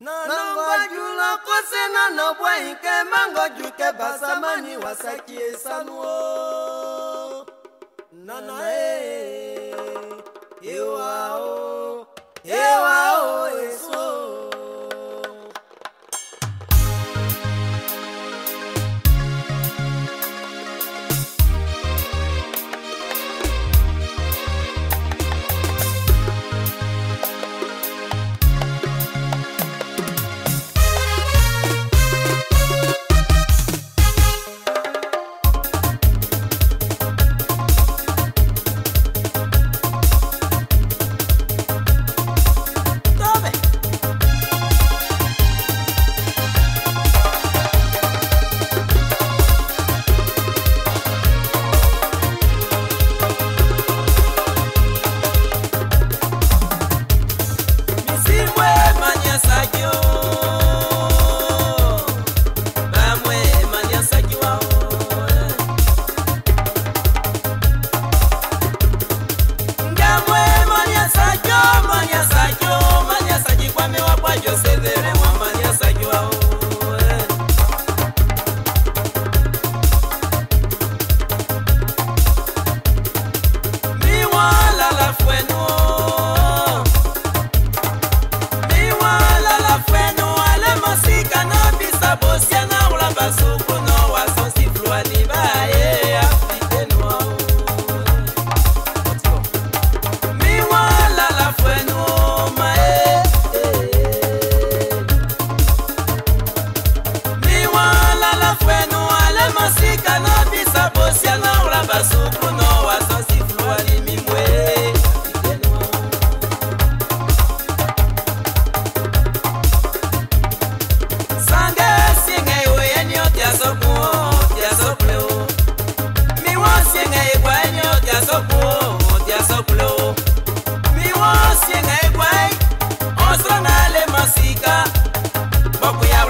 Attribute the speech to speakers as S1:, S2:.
S1: nanangwajula kosena na bwainke mangojuke basamani wasaki esanuo nanae iwa